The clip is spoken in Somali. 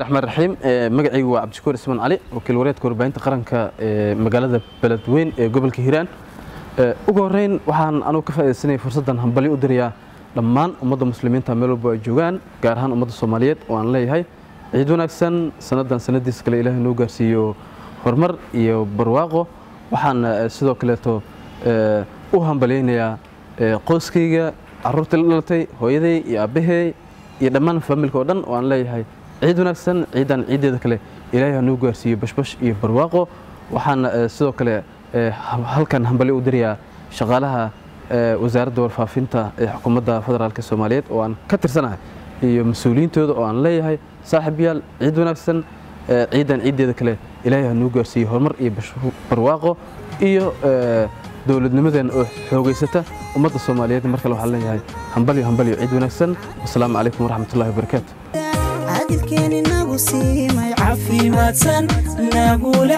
raxmaan raxiim magacaygu waa cabdishakuur ismaan cali wakiil wareedka warbaahinta qaranka ee magaalada beledweyn ee gobolka hiiraan. Ugu horreyn waxaan anugu ka faaidaysanaya fursaddan hambalyo u dirayaa dhammaan ummadda muslimiinta meel walba ay joogaan gaar ahaan ummadda soomaaliyeed oo aan leeyahay. Ciid wanaagsan sanaddan sanadiis kale ilaahay noo gaarsiiyo horumar iyo barwaaqo. Waxaan sidoo kaleeto u hambalyaynayaa qoyskayga carruurtii la dhalatay hooyaday iyo aabbahay iyo dhammaan faamilka oo dhan oo aan leeyahay ciid wanaagsan ciidan ciiddeeda kale. Ilaahay ha noo gaarsiiyo bashbash iyo barwaaqo. Waxaan sidoo kale halkan hambalyo u dirayaa shaqaalaha wasaaradda warfaafinta ee xukuumadda federaalk soomaaliyeed oo aan ka tirsanahay iyo mas'uuliyiintooda oo aan leeyahay saaxiibyaal ciid wanaagsan ciidan ciiddeeda kale. Ilaahay ha noo gaarsiiyo horumar iyo barwaaqo iyo دولد نمدن حوجستة ومضى الصوماليات مركل وحلا جاي هنبلي هنبلي عيد ونكسن. والسلام عليكم ورحمة الله وبركاته. عادل كان ناقصي ما يعفي ما تسن ناقول